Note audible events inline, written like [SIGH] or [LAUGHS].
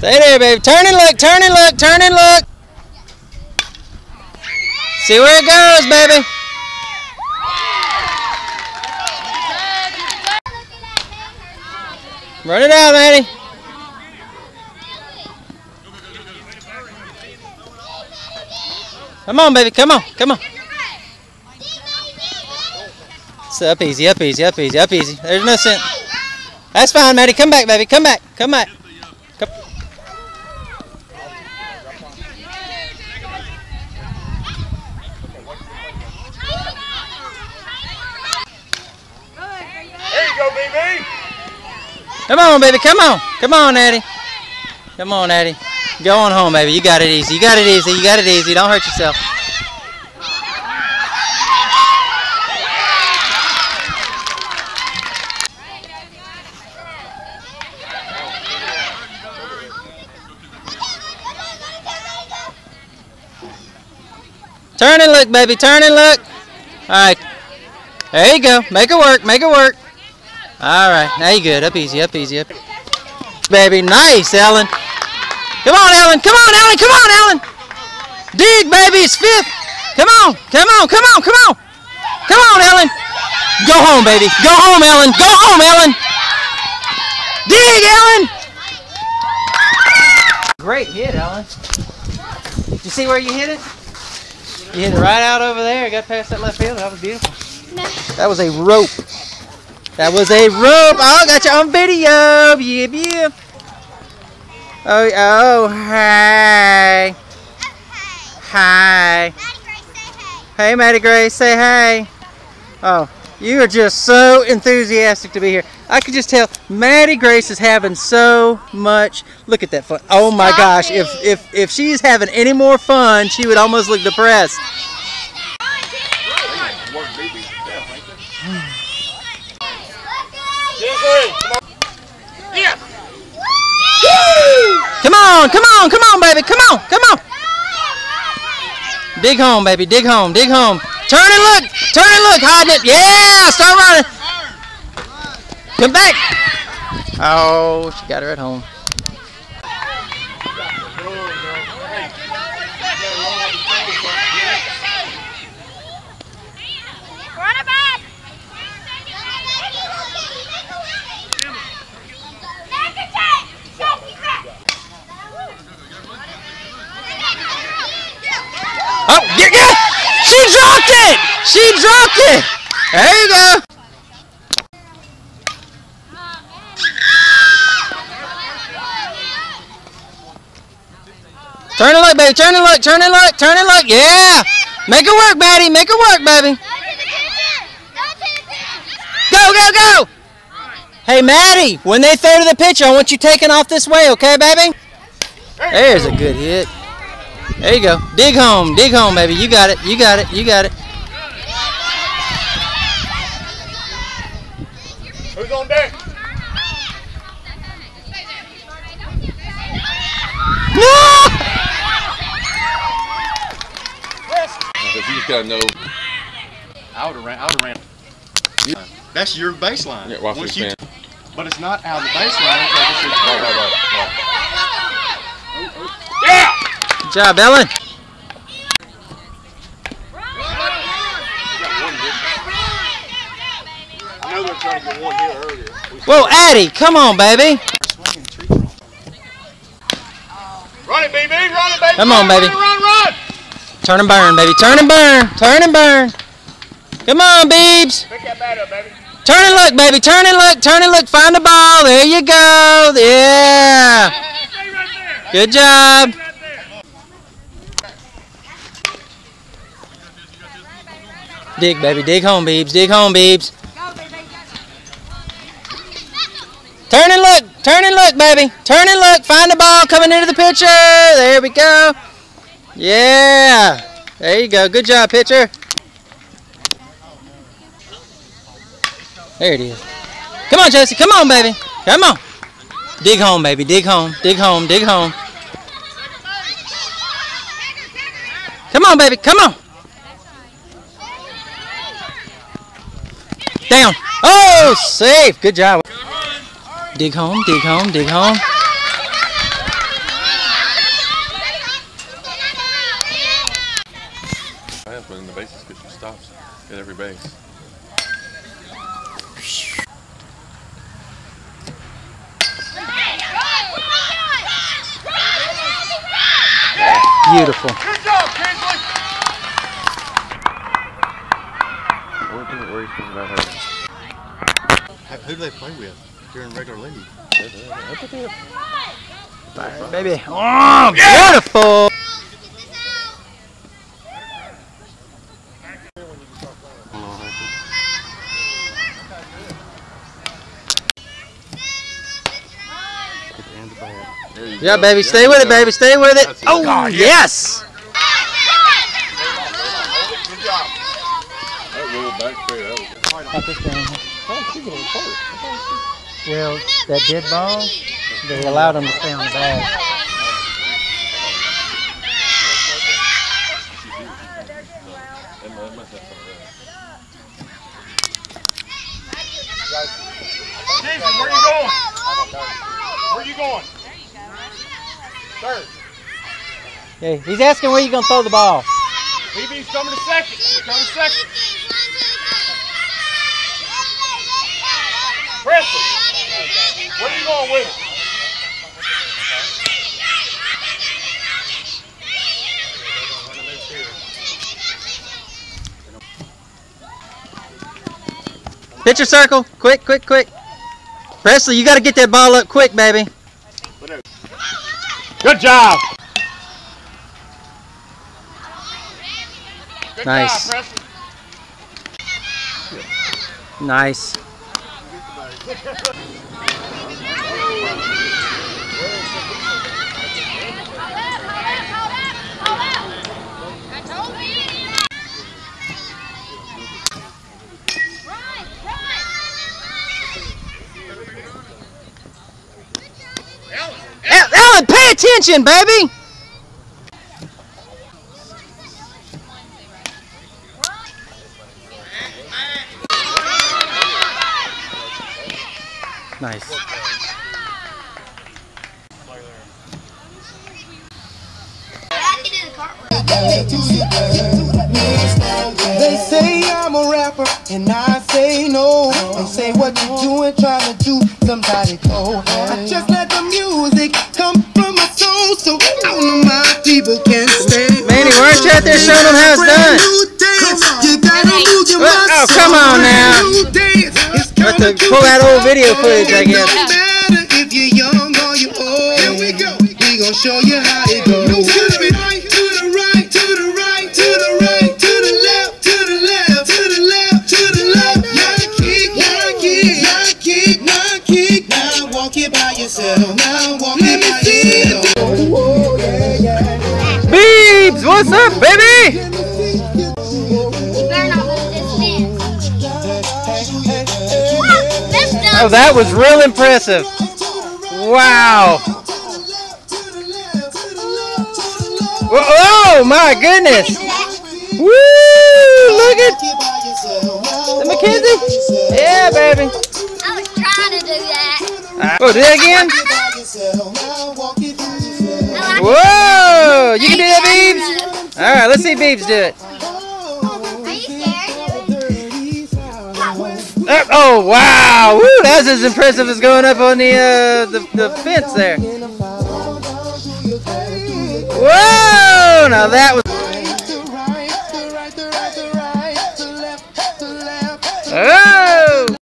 Stay there, baby. Turn and look, turn and look, turn and look. See where it goes, baby. Run it out, Maddie. Come on, baby. Come on. Come on. Up easy, up easy, up easy, up easy. There's no sense. That's fine, Maddie. Come back, baby. Come back. Come back. Come. There you go, BB. Come on, baby. Come on. Come on, Addie. Come on, Addie. Go on home, baby. You got it easy. You got it easy. You got it easy. Don't hurt yourself. Turn and look, baby. Turn and look. All right. There you go. Make it work. Make it work. All right. Now you good. Up easy. Up easy. Up. Baby. Nice, Ellen. Come on, Ellen. Come on, Ellen. Come on, Ellen. Dig, baby. It's fifth. Come on. Come on. Come on. Come on. Come on, Ellen. Go home, baby. Go home, Ellen. Go home, Ellen. Dig, Ellen. Great hit, Ellen. Did you see where you hit it? You hit it right out over there. Got past that left field. That was beautiful. That was a rope. That was a rope. Oh, got you on video. Yep, yep. Oh, oh, hi. Hi. Hey, Maddie Grace, say hey. Oh, you are just so enthusiastic to be here. I could just tell Maddie Grace is having so much. Look at that fun. Oh my gosh, if if if she's having any more fun, she would almost look depressed. Work, BB. Yeah, right there. Disney, come on. Yeah. Come on, come on, come on, baby, come on, come on. Dig home, baby, dig home, dig home. Turn and look, turn and look, hiding it. Yeah, start running. Come back. Oh, she got her at home. Oh, get, get. She dropped it. She dropped it. There you go. Turn and look, baby. Turn and look. Turn and look. Turn and look. Yeah. Make it work, Maddie. Make it work, baby. Go, go, go. Hey, Maddie, when they throw to the pitcher, I want you taking off this way, okay, baby? There's a good hit. There you go. Dig home. Dig home, baby. You got it. You got it. You got it. Who's on deck? No! Because you just gotta know. I would have ran. I would have ran. That's your baseline. Yeah, watch Once this you- man. But it's not out of the baseline. so it's your Right, turn. right, right, Yeah. Good job, Ellen. I know they're trying to get one here earlier. We- Whoa, Addie, come on, baby. Swinging tree trunk. Run it, BB. Run it, baby. Come on, baby. Run, run, run. Turn and burn, baby. Turn and burn. Turn and burn. Come on, Beebs. Pick that bat up, baby. Turn and look, baby. Turn and look. Turn and look. Find the ball. There you go. Yeah. Stay right there. Good job. Stay right there. Dig, baby. Dig home, Beebs. Dig home, Beebs. Turn and look. Turn and look, baby. Turn and look. Find the ball coming into the pitcher. There we go. Yeah. There you go. Good job, pitcher. There it is. Come on, Jesse. Come on, baby. Come on. Dig home, baby. Dig home. Dig home. Dig home. Come on, baby. Come on. Down. Oh, safe. Good job. Dig home, dig home, dig home. But in the bases because she stops at every base. Beautiful. What do you worry about her? Who do they play with during regular league? Fire, baby. Oh, beautiful. Yeah, go. baby. Stay you with it, baby. Stay with it. That's it. Oh, God, yes. Good job. That rolled back there. That was Well, that dead ball, they allowed them to stay on the bag. that must- that must have something there. Jason, where you going? Where you going? Third. Hey, he's asking where you gonna throw the ball. BB's coming to second. He's coming to second. Presley, where you going with it? Pitcher circle, quick, quick, quick. Presley, you got to get that ball up quick, baby. Good job. Good Nice. job, Nice. Alan, pay attention, baby. Nice. They say I'm a rapper, and I say no. They say what you doing, trying to do somebody go. I just let the music come from my soul, so all of my people can stay. Manny, you out there showing them how it's done? You gotta move your oh, come on now. New dance. It's Have to pull that old video footage, I guess. if you're young or you're old. Here we go. We gon' show you how it goes. To the right, to the right, to the right, to the right, to the left, to the left, to the left, to the left. Now kick, now kick, now kick, now kick. Now walk it by yourself. Now walk it by yourself. Yeah, yeah. Beebs, what's up, baby? Oh, that was real impressive. Wow. Oh, my goodness. Woo! Look at the Mackenzie. Yeah, baby. I was trying to do that. Uh, oh, do that again? Whoa! You can do that, Beebs? All right, let's see Beebs do it. [LAUGHS] Oh wow! Woo, that's as impressive as going up on the uh, the, the fence there. Whoa! Now that was.